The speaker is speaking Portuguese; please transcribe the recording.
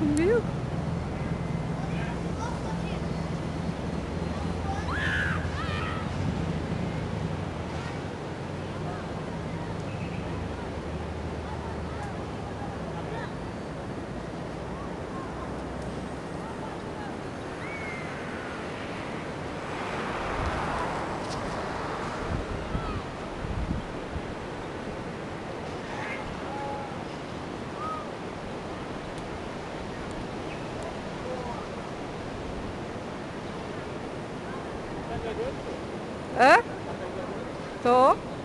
Welcome. Hã? Tô.